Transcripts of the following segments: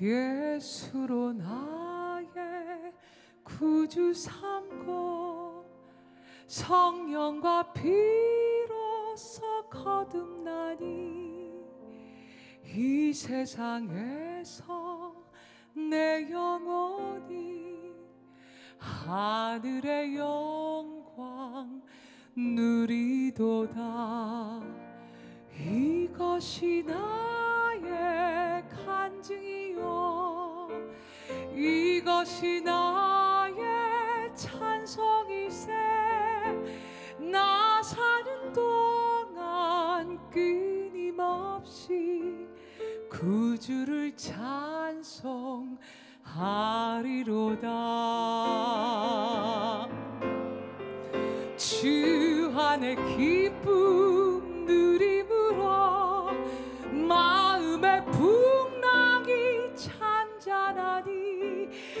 예수로 나의 구주 삼고 성령과 피로써 거듭나니 이 세상에서 내 영혼이 하늘의 영광 누리도다. 이것이 나 이것이 나의 찬송이세. 나 사는 동안 끊임없이 구주를 찬송하리로다. 주 안에 기쁨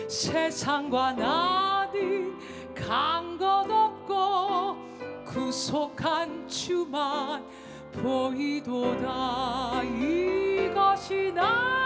세상과 나는 간 것 없고 구속한 주만 보이도다. 이것이 나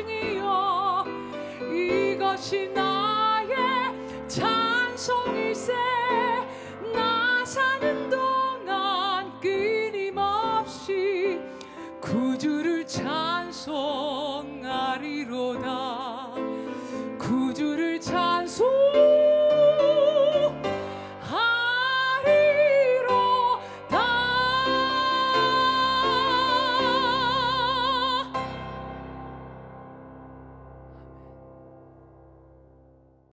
찬송이여. 이것이 나의 찬송일세. 나 사는 동안 끊임없이 구주를 찬